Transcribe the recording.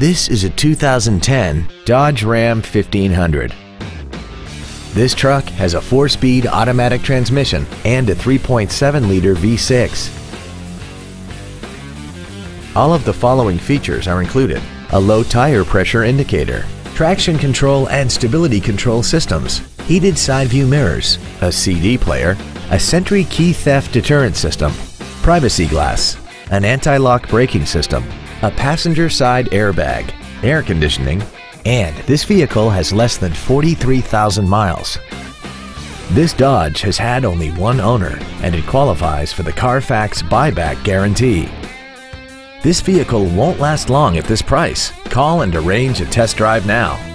This is a 2010 Dodge Ram 1500. This truck has a four-speed automatic transmission and a 3.7-liter V6. All of the following features are included. A low tire pressure indicator, traction control and stability control systems, heated side view mirrors, a CD player, a Sentry key theft deterrent system, privacy glass, an anti-lock braking system, a passenger side airbag, air conditioning, and this vehicle has less than 43,000 miles. This Dodge has had only one owner and it qualifies for the Carfax buyback guarantee. This vehicle won't last long at this price. Call and arrange a test drive now.